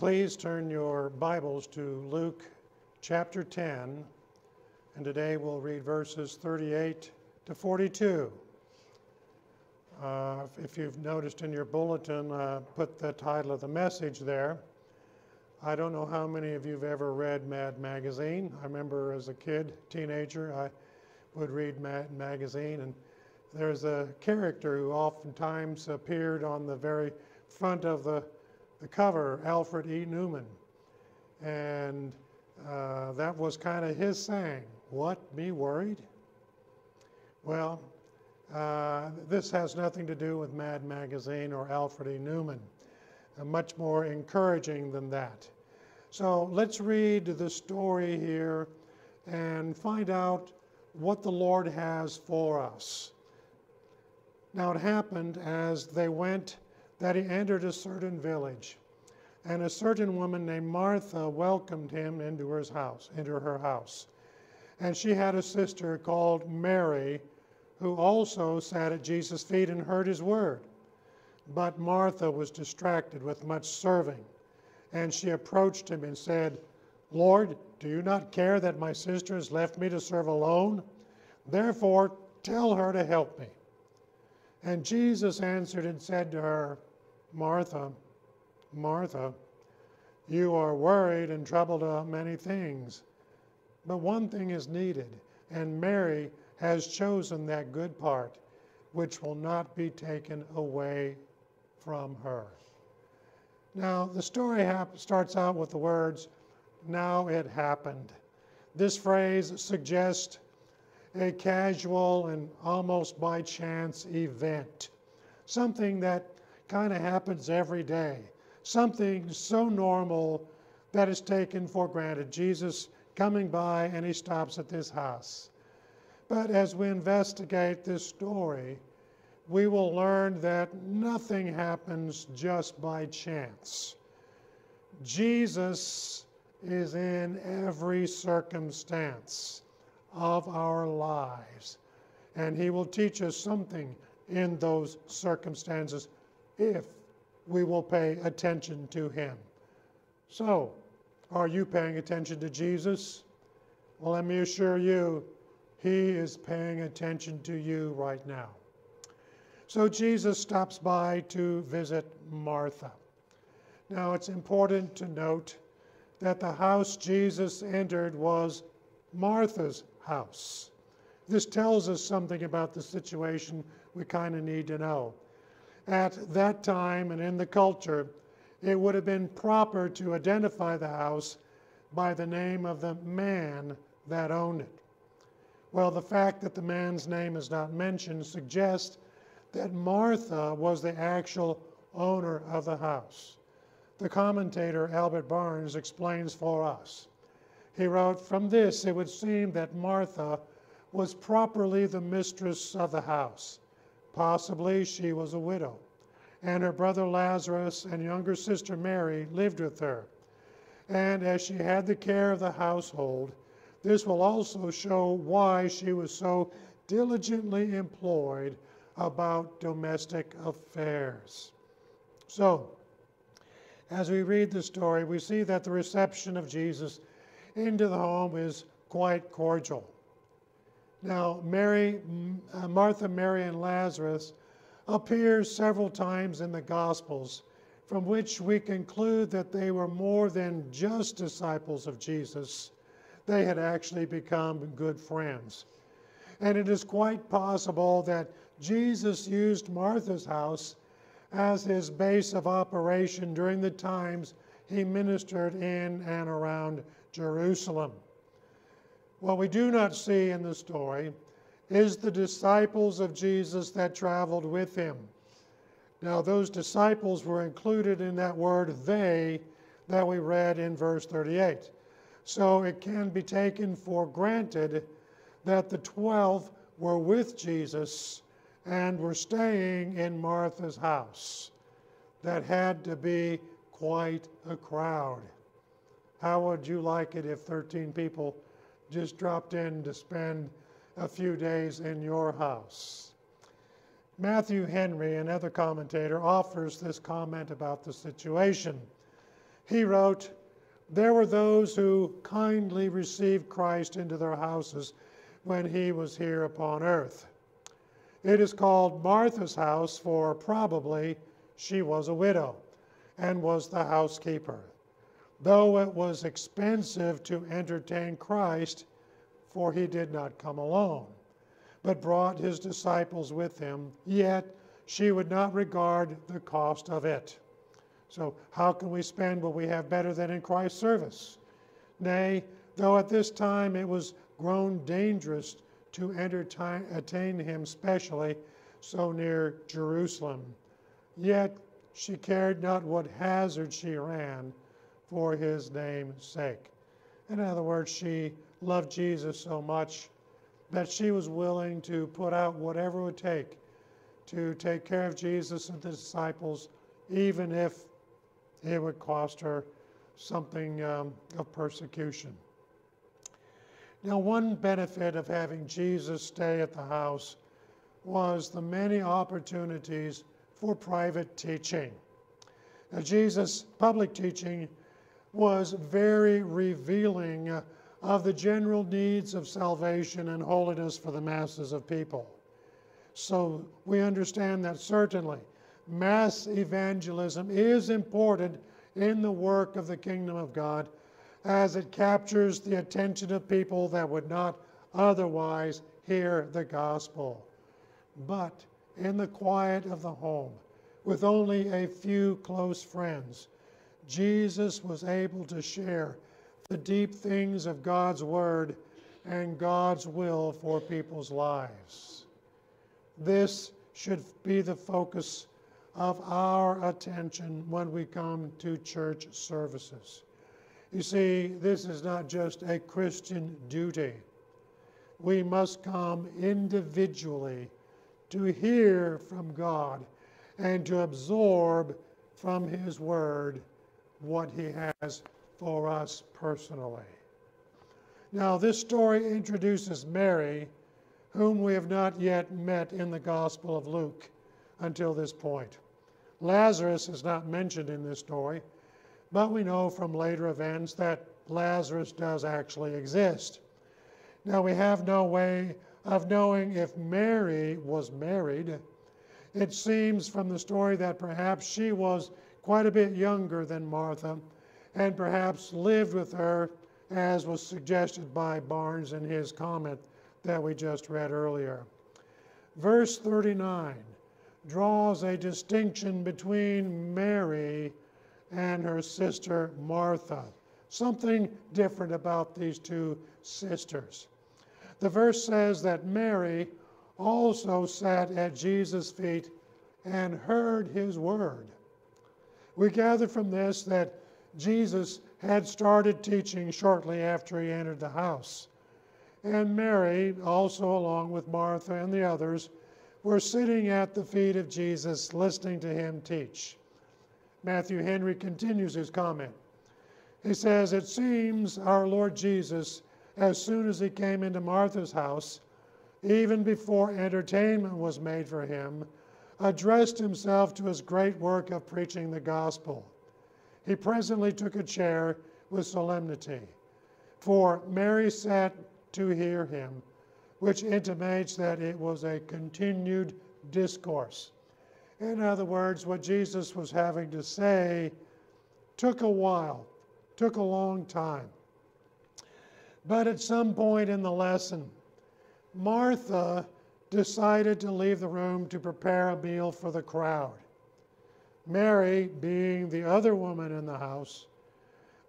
Please turn your Bibles to Luke chapter 10, and today we'll read verses 38 to 42. Uh, if you've noticed in your bulletin, uh, put the title of the message there. I don't know how many of you have ever read Mad Magazine. I remember as a kid, teenager, I would read Mad Magazine, and there's a character who oftentimes appeared on the very front of the the cover, Alfred E. Neuman. And uh, that was kind of his saying, What, me worried? Well, uh, this has nothing to do with Mad Magazine or Alfred E. Neuman. Uh, much more encouraging than that. So let's read the story here and find out what the Lord has for us. Now it happened as they went that he entered a certain village. And a certain woman named Martha welcomed him into her house, into her house. And she had a sister called Mary, who also sat at Jesus' feet and heard his word. But Martha was distracted with much serving. And she approached him and said, Lord, do you not care that my sister has left me to serve alone? Therefore, tell her to help me. And Jesus answered and said to her, Martha, Martha, you are worried and troubled about many things, but one thing is needed, and Mary has chosen that good part, which will not be taken away from her. Now, the story starts out with the words, Now it happened. This phrase suggests a casual and almost by chance event, something that kind of happens every day. Something so normal that is taken for granted. Jesus coming by and he stops at this house. But as we investigate this story, we will learn that nothing happens just by chance. Jesus is in every circumstance of our lives, and he will teach us something in those circumstances if we will pay attention to him. So, are you paying attention to Jesus? Well, let me assure you, he is paying attention to you right now. So, Jesus stops by to visit Martha. Now, it's important to note that the house Jesus entered was Martha's house. This tells us something about the situation we kind of need to know at that time and in the culture, it would have been proper to identify the house by the name of the man that owned it. Well, the fact that the man's name is not mentioned suggests that Martha was the actual owner of the house. The commentator Albert Barnes explains for us. He wrote, From this, it would seem that Martha was properly the mistress of the house Possibly she was a widow, and her brother Lazarus and younger sister Mary lived with her. And as she had the care of the household, this will also show why she was so diligently employed about domestic affairs. So, as we read the story, we see that the reception of Jesus into the home is quite cordial. Now, Mary, uh, Martha, Mary, and Lazarus appears several times in the Gospels, from which we conclude that they were more than just disciples of Jesus. They had actually become good friends. And it is quite possible that Jesus used Martha's house as his base of operation during the times he ministered in and around Jerusalem. What we do not see in the story is the disciples of Jesus that traveled with him. Now, those disciples were included in that word they that we read in verse 38. So it can be taken for granted that the 12 were with Jesus and were staying in Martha's house. That had to be quite a crowd. How would you like it if 13 people just dropped in to spend a few days in your house. Matthew Henry, another commentator, offers this comment about the situation. he wrote, There were those who kindly received Christ into their houses when he was here upon earth. It is called Martha's house, for probably she was a widow and was the housekeeper. Though it was expensive to entertain Christ, for he did not come alone, but brought his disciples with him, yet she would not regard the cost of it. So, how can we spend what we have better than in Christ's service? Nay, though at this time it was grown dangerous to entertain him specially so near Jerusalem, yet she cared not what hazard she ran for his name's sake. In other words, she loved Jesus so much that she was willing to put out whatever it would take to take care of Jesus and the disciples, even if it would cost her something um, of persecution. Now, one benefit of having Jesus stay at the house was the many opportunities for private teaching. Now, Jesus' public teaching was very revealing of the general needs of salvation and holiness for the masses of people. So we understand that certainly mass evangelism is important in the work of the kingdom of God as it captures the attention of people that would not otherwise hear the gospel. But in the quiet of the home, with only a few close friends, Jesus was able to share the deep things of God's Word and God's will for people's lives. This should be the focus of our attention when we come to church services. You see, this is not just a Christian duty. We must come individually to hear from God and to absorb from His Word what He has for us personally. Now, this story introduces Mary, whom we have not yet met in the Gospel of Luke until this point. Lazarus is not mentioned in this story, but we know from later events that Lazarus does actually exist. Now, we have no way of knowing if Mary was married. It seems from the story that perhaps she was quite a bit younger than Martha and perhaps lived with her, as was suggested by Barnes in his comment that we just read earlier. Verse 39 draws a distinction between Mary and her sister Martha. Something different about these two sisters. The verse says that Mary also sat at Jesus' feet and heard his word. We gather from this that Jesus had started teaching shortly after he entered the house. And Mary, also along with Martha and the others, were sitting at the feet of Jesus listening to him teach. Matthew Henry continues his comment. He says, It seems our Lord Jesus, as soon as he came into Martha's house, even before entertainment was made for him, addressed himself to his great work of preaching the gospel. He presently took a chair with solemnity, for Mary sat to hear him, which intimates that it was a continued discourse. In other words, what Jesus was having to say took a while, took a long time. But at some point in the lesson, Martha decided to leave the room to prepare a meal for the crowd. Mary, being the other woman in the house,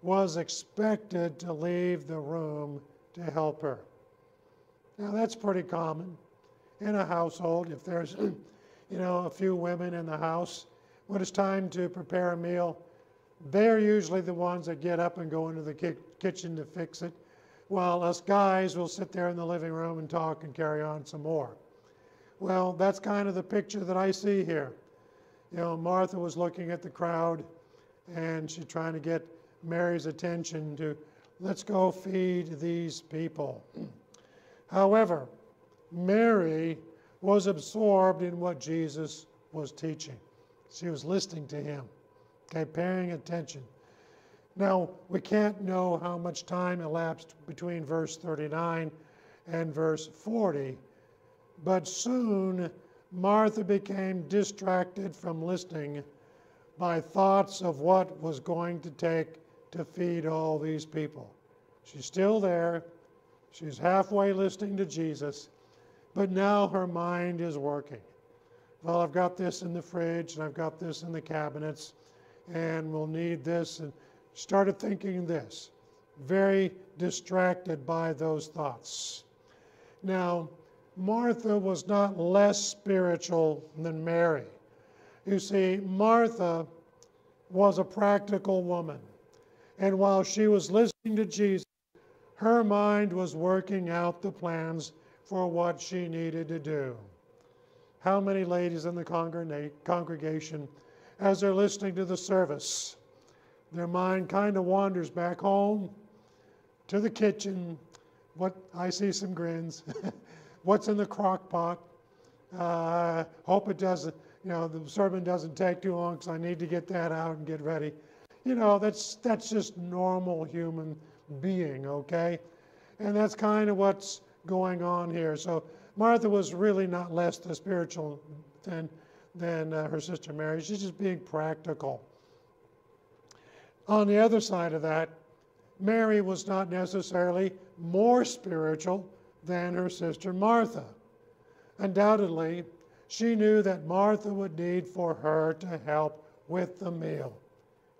was expected to leave the room to help her. Now, that's pretty common in a household. If there's, you know, a few women in the house, when it's time to prepare a meal, they're usually the ones that get up and go into the ki- kitchen to fix it, while us guys will sit there in the living room and talk and carry on some more. Well, that's kind of the picture that I see here you know, Martha was looking at the crowd and she's trying to get Mary's attention to let's go feed these people. However, Mary was absorbed in what Jesus was teaching. She was listening to him, okay, paying attention. Now, we can't know how much time elapsed between verse 39 and verse 40, but soon Martha became distracted from listening by thoughts of what was going to take to feed all these people. She's still there, she's halfway listening to Jesus, but now her mind is working. Well, I've got this in the fridge and I've got this in the cabinets, and we'll need this. And started thinking this, very distracted by those thoughts. Now, Martha was not less spiritual than Mary. You see, Martha was a practical woman. And while she was listening to Jesus, her mind was working out the plans for what she needed to do. How many ladies in the congregation, as they're listening to the service, their mind kind of wanders back home to the kitchen. What I see some grins. What's in the crock pot? Uh, hope it doesn't, you know, the sermon doesn't take too long because I need to get that out and get ready. You know, that's that's just normal human being, okay? And that's kind of what's going on here. So Martha was really not less the spiritual than than uh, her sister Mary. She's just being practical. On the other side of that, Mary was not necessarily more spiritual than her sister Martha. Undoubtedly, she knew that Martha would need for her to help with the meal.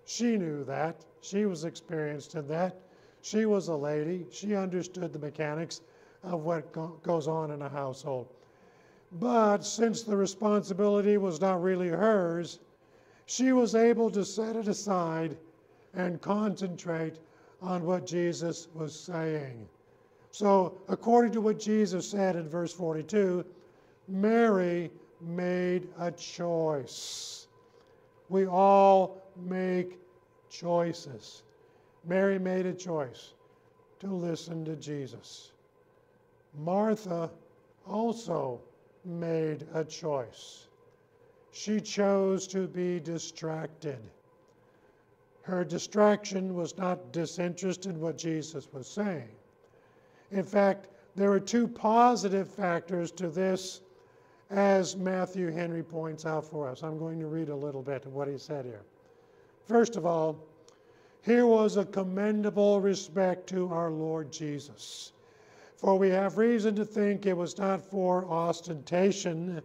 She knew that. She was experienced in that. She was a lady. She understood the mechanics of what go- goes on in a household. But since the responsibility was not really hers, she was able to set it aside and concentrate on what Jesus was saying. So, according to what Jesus said in verse 42, Mary made a choice. We all make choices. Mary made a choice to listen to Jesus. Martha also made a choice. She chose to be distracted. Her distraction was not disinterest in what Jesus was saying. In fact, there are two positive factors to this, as Matthew Henry points out for us. I'm going to read a little bit of what he said here. First of all, here was a commendable respect to our Lord Jesus. For we have reason to think it was not for ostentation,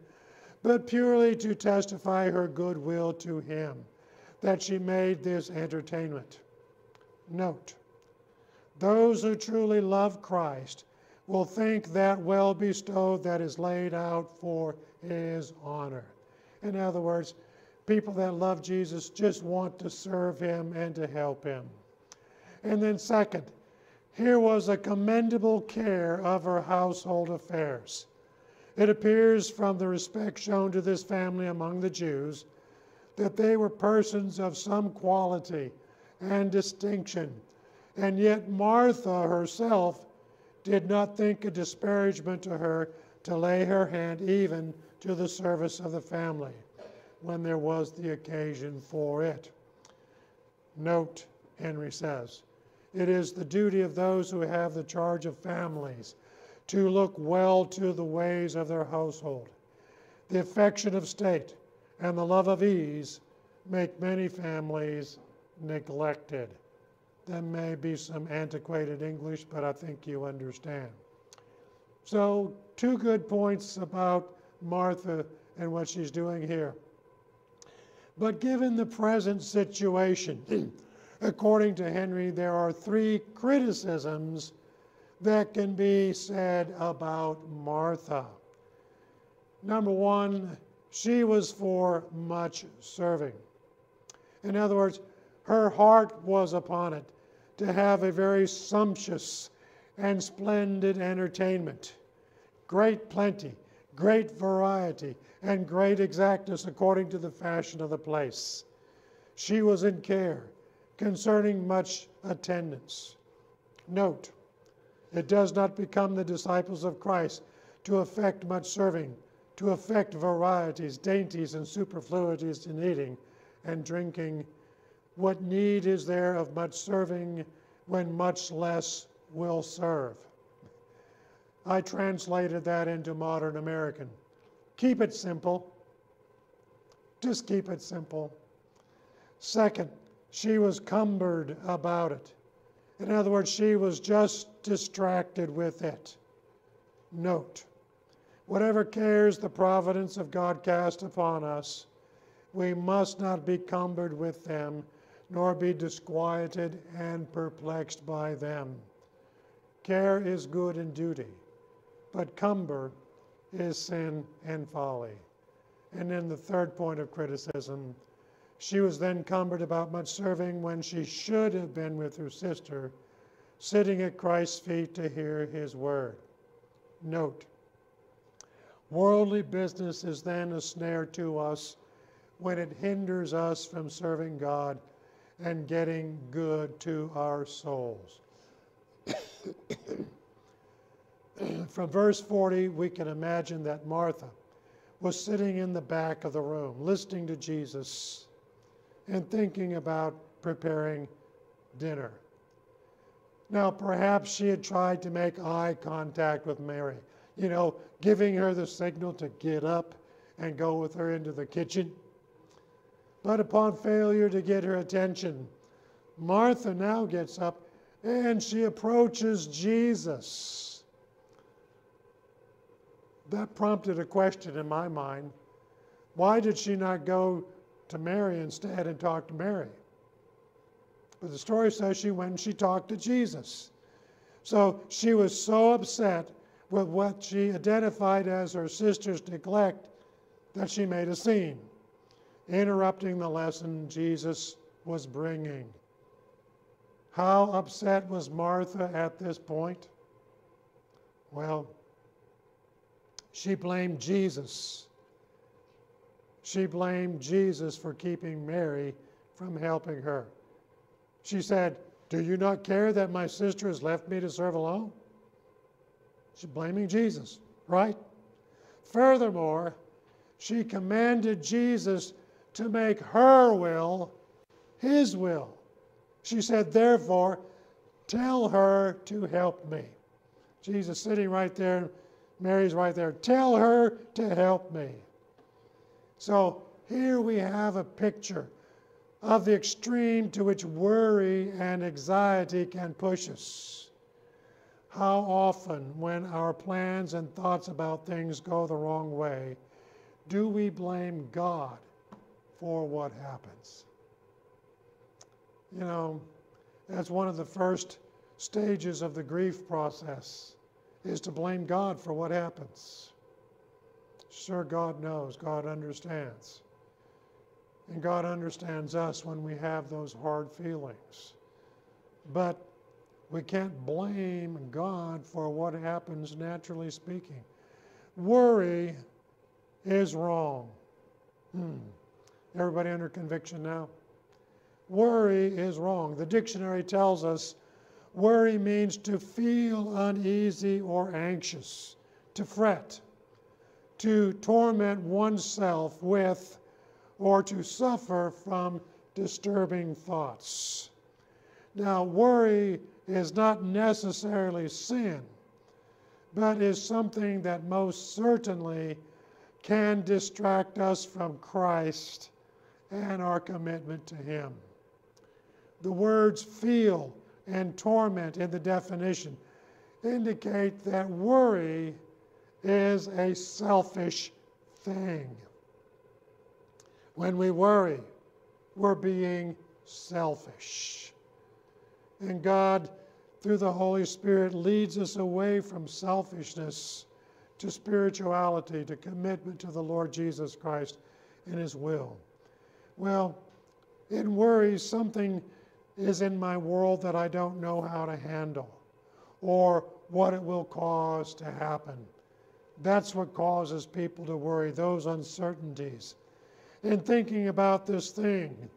but purely to testify her goodwill to him that she made this entertainment. Note, those who truly love Christ will think that well bestowed that is laid out for his honor. In other words, people that love Jesus just want to serve him and to help him. And then, second, here was a commendable care of her household affairs. It appears from the respect shown to this family among the Jews that they were persons of some quality and distinction. And yet Martha herself did not think a disparagement to her to lay her hand even to the service of the family when there was the occasion for it. Note, Henry says, it is the duty of those who have the charge of families to look well to the ways of their household. The affection of state and the love of ease make many families neglected. There may be some antiquated English, but I think you understand. So, two good points about Martha and what she's doing here. But given the present situation, according to Henry, there are three criticisms that can be said about Martha. Number one, she was for much serving. In other words, her heart was upon it to have a very sumptuous and splendid entertainment. Great plenty, great variety, and great exactness according to the fashion of the place. She was in care concerning much attendance. Note, it does not become the disciples of Christ to affect much serving, to affect varieties, dainties, and superfluities in eating and drinking, What need is there of much serving when much less will serve? I translated that into modern American. Keep it simple. Just keep it simple. Second, she was cumbered about it. In other words, she was just distracted with it. Note, whatever cares the providence of God cast upon us, we must not be cumbered with them, nor be disquieted and perplexed by them. Care is good and duty, but cumber is sin and folly. And then the third point of criticism she was then cumbered about much serving when she should have been with her sister, sitting at Christ's feet to hear his word. Note, worldly business is then a snare to us when it hinders us from serving God and getting good to our souls. From verse 40, we can imagine that Martha was sitting in the back of the room, listening to Jesus and thinking about preparing dinner. Now, perhaps she had tried to make eye contact with Mary, you know, giving her the signal to get up and go with her into the kitchen. But upon failure to get her attention, Martha now gets up and she approaches Jesus. That prompted a question in my mind. Why did she not go to Mary instead and talk to Mary? But the story says she went and she talked to Jesus. So she was so upset with what she identified as her sister's neglect that she made a scene, interrupting the lesson Jesus was bringing. How upset was Martha at this point? Well, she blamed Jesus. She blamed Jesus for keeping Mary from helping her. She said, Do you not care that my sister has left me to serve alone? She's blaming Jesus, right? Furthermore, she commanded Jesus to make her will his will. She said, Therefore, tell her to help me. Jesus sitting right there, Mary's right there. Tell her to help me. So here we have a picture of the extreme to which worry and anxiety can push us. How often, when our plans and thoughts about things go the wrong way, do we blame God for what happens? You know, that's one of the first stages of the grief process is to blame God for what happens. Sure, God knows, God understands. And God understands us when we have those hard feelings. But we can't blame God for what happens, naturally speaking. Worry is wrong. Hmm. Everybody under conviction now? Worry is wrong. The dictionary tells us worry means to feel uneasy or anxious, to fret, to torment oneself with or to suffer from disturbing thoughts. Now, worry is not necessarily sin, but is something that most certainly can distract us from Christ and our commitment to Him. The words feel and torment in the definition indicate that worry is a selfish thing. When we worry, we're being selfish. And God, through the Holy Spirit, leads us away from selfishness to spirituality, to commitment to the Lord Jesus Christ and His will. Well, in worries something is in my world that I don't know how to handle or what it will cause to happen. That's what causes people to worry, those uncertainties in thinking about this thing.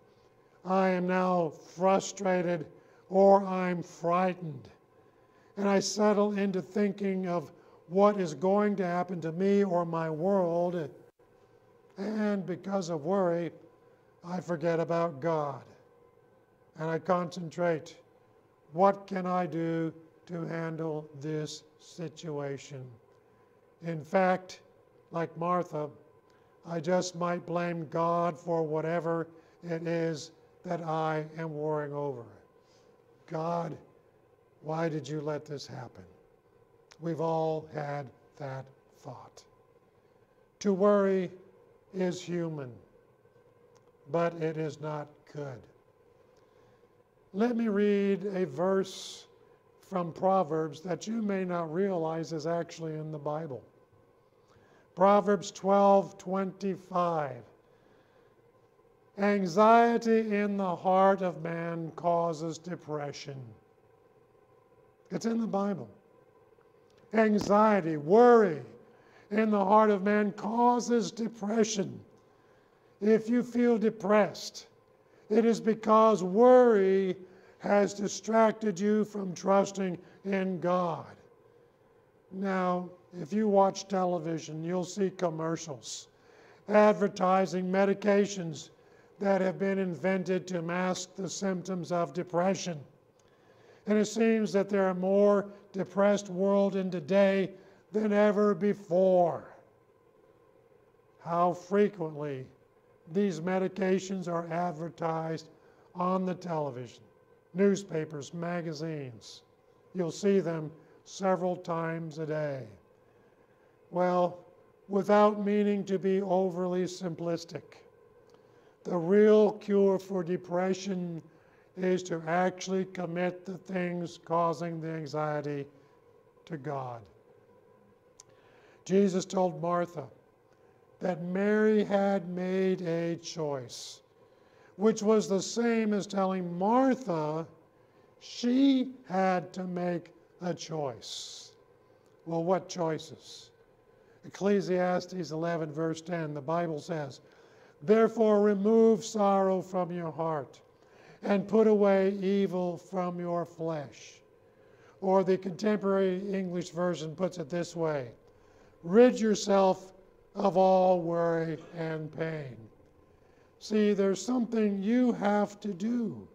I am now frustrated or I'm frightened. And I settle into thinking of what is going to happen to me or my world. And because of worry, I forget about God. and I concentrate. What can I do to handle this situation? In fact, like Martha, I just might blame God for whatever it is that I am worrying over. God, why did you let this happen? We've all had that thought. To worry is human, but it is not good. Let me read a verse from Proverbs that you may not realize is actually in the Bible. Proverbs 12:25 Anxiety in the heart of man causes depression. It's in the Bible. Anxiety, worry in the heart of man causes depression. If you feel depressed, it is because worry has distracted you from trusting in God. Now, if you watch television, you'll see commercials advertising medications that have been invented to mask the symptoms of depression. And it seems that there are more depressed world in today than ever before. How frequently these medications are advertised on the television, newspapers, magazines. You'll see them several times a day. Well, without meaning to be overly simplistic, the real cure for depression is to actually commit the things causing the anxiety to God. Jesus told Martha that Mary had made a choice, which was the same as telling Martha she had to make a choice. Well, what choices? Ecclesiastes 11, verse 10, the Bible says, Therefore, remove sorrow from your heart and put away evil from your flesh. Or the contemporary English version puts it this way rid yourself of all worry and pain. See, there's something you have to do.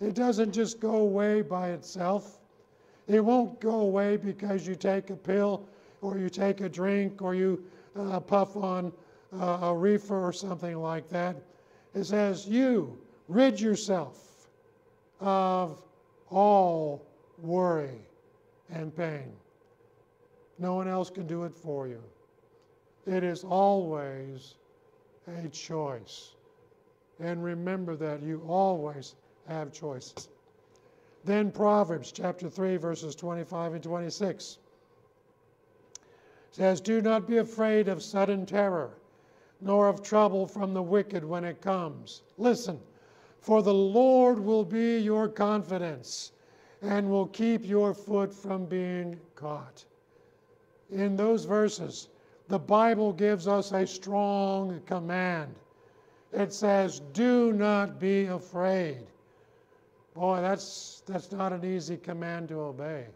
It doesn't just go away by itself. It won't go away because you take a pill or you take a drink or you uh, puff on uh, a reefer or something like that. It says, You rid yourself of all worry and pain. No one else can do it for you. It is always a choice. And remember that you always have choices. Then Proverbs chapter 3, verses 25 and 26 says, Do not be afraid of sudden terror nor of trouble from the wicked when it comes. Listen, for the Lord will be your confidence and will keep your foot from being caught. In those verses, the Bible gives us a strong command. It says, Do not be afraid. Boy, that's, that's not an easy command to obey.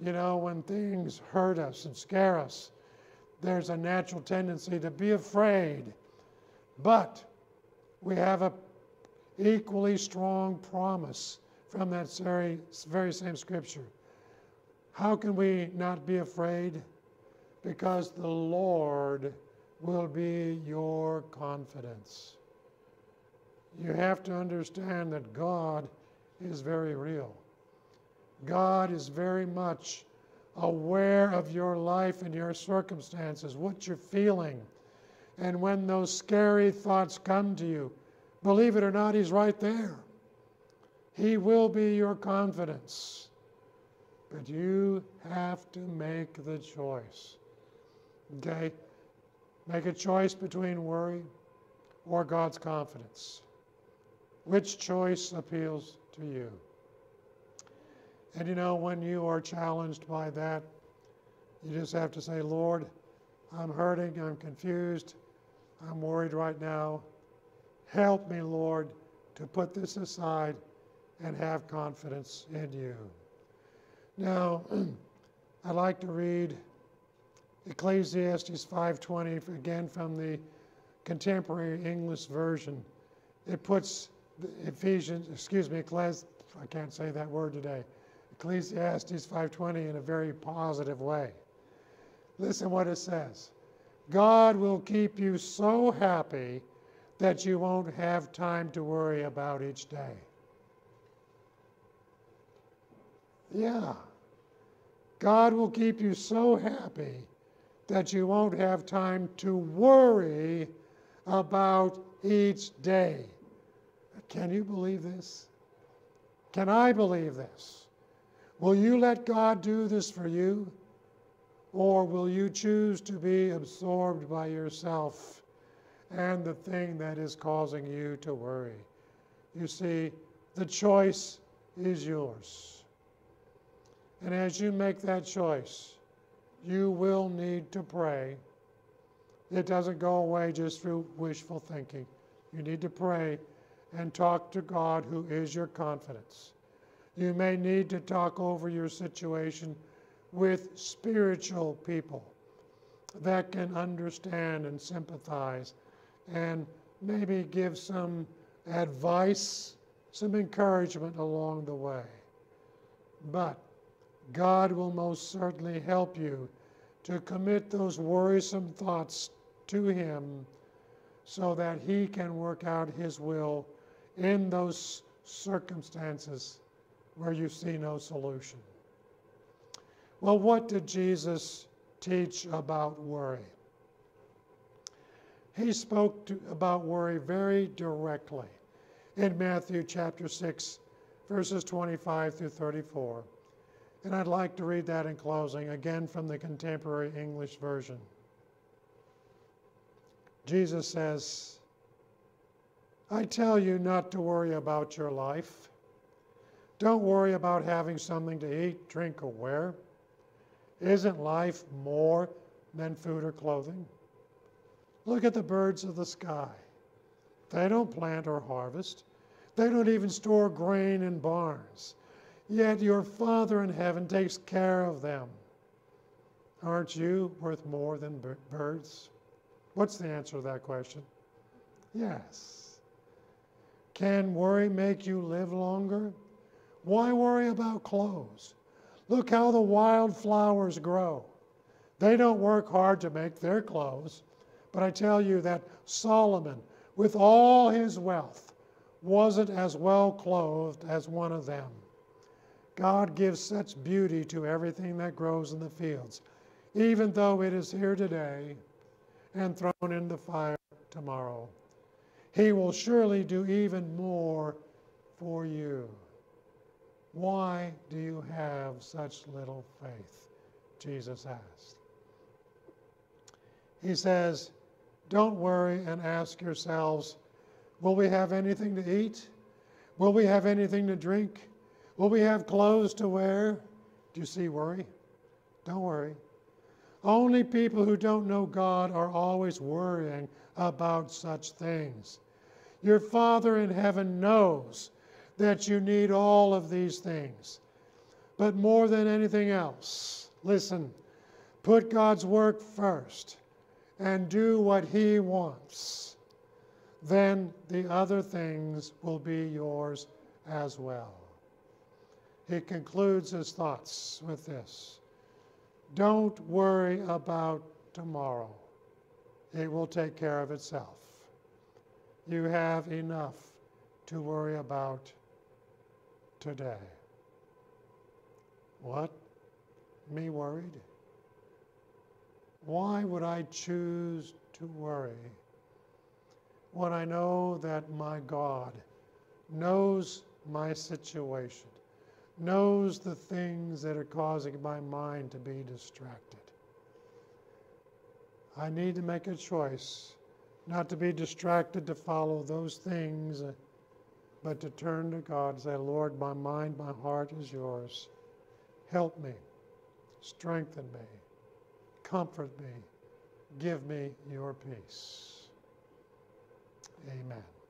You know, when things hurt us and scare us, there's a natural tendency to be afraid. But we have a equally strong promise from that very, very same scripture. How can we not be afraid? Because the Lord will be your confidence. You have to understand that God is very real. God is very much aware of your life and your circumstances, what you're feeling. And when those scary thoughts come to you, believe it or not, He's right there. He will be your confidence. But you have to make the choice. Okay? Make a choice between worry or God's confidence. Which choice appeals to you? And you know, when you are challenged by that, you just have to say, Lord, I'm hurting, I'm confused, I'm worried right now. Help me, Lord, to put this aside and have confidence in you. Now, I'd like to read Ecclesiastes 5:20 again from the contemporary English version. It puts Ephesians, excuse me, Ecclesi- I can't say that word today. Ecclesiastes 5:20 in a very positive way. Listen what it says. God will keep you so happy that you won't have time to worry about each day. Yeah. God will keep you so happy that you won't have time to worry about each day. Can you believe this? Can I believe this? Will you let God do this for you? Or will you choose to be absorbed by yourself and the thing that is causing you to worry? You see, the choice is yours. And as you make that choice, you will need to pray. It doesn't go away just through wishful thinking. You need to pray and talk to God, who is your confidence. You may need to talk over your situation with spiritual people that can understand and sympathize and maybe give some advice, some encouragement along the way. But God will most certainly help you to commit those worrisome thoughts to Him so that He can work out His will in those circumstances where you see no solution. Well, what did Jesus teach about worry? He spoke to, about worry very directly in Matthew chapter 6, verses 25 through 34. And I'd like to read that in closing, again from the contemporary English version. Jesus says, I tell you not to worry about your life. Don't worry about having something to eat, drink, or wear. Isn't life more than food or clothing? Look at the birds of the sky. They don't plant or harvest, they don't even store grain in barns. Yet your Father in heaven takes care of them. Aren't you worth more than birds? What's the answer to that question? Yes. Can worry make you live longer? Why worry about clothes? Look how the wild flowers grow. They don't work hard to make their clothes, but I tell you that Solomon, with all his wealth, wasn't as well clothed as one of them. God gives such beauty to everything that grows in the fields, even though it is here today and thrown in the fire tomorrow. He will surely do even more for you. Why do you have such little faith? Jesus asked. He says, Don't worry and ask yourselves, Will we have anything to eat? Will we have anything to drink? Will we have clothes to wear? Do you see worry? Don't worry. Only people who don't know God are always worrying about such things. Your Father in heaven knows that you need all of these things. But more than anything else, listen, put God's work first and do what He wants. Then the other things will be yours as well. He concludes his thoughts with this Don't worry about tomorrow, it will take care of itself. You have enough to worry about today. What? Me worried? Why would I choose to worry when I know that my God knows my situation, knows the things that are causing my mind to be distracted? I need to make a choice not to be distracted to follow those things uh, but to turn to God and say, Lord, my mind, my heart is yours. Help me, strengthen me, comfort me, give me your peace. Amen.